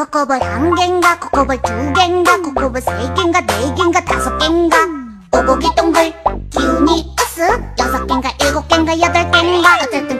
코코볼 한 갠가 코코볼 두 갠가 코코볼 세 갠가 네 갠가 다섯 갠가? 오고기 동글 기운이 으쓱 여섯 갠가 일곱 갠가 여덟 갠가? 어쨌든